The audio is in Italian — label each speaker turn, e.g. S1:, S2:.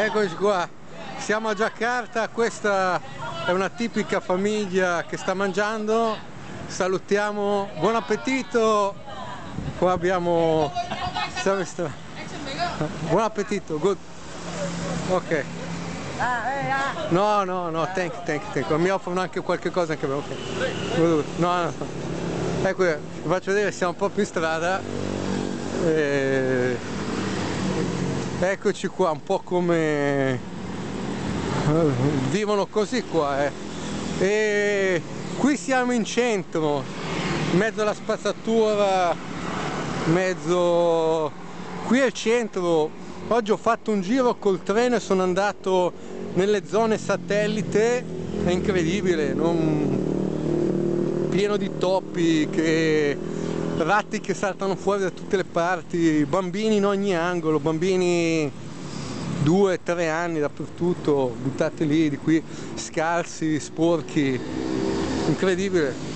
S1: Eccoci qua, siamo a Giacarta, questa è una tipica famiglia che sta mangiando, salutiamo, buon appetito, qua abbiamo, buon appetito, good, ok. No, no, no, thank you, thank you, thank you. mi offrono anche qualche cosa anche me, ok. No, no. Ecco, vi faccio vedere, siamo proprio in strada. E... Eccoci qua, un po' come vivono così qua eh. e qui siamo in centro in mezzo alla spazzatura mezzo qui il centro oggi ho fatto un giro col treno e sono andato nelle zone satellite è incredibile non... pieno di toppi che ratti che saltano fuori da tutte le parti, bambini in ogni angolo, bambini due, tre anni dappertutto, buttati lì, di qui, scalzi, sporchi, incredibile.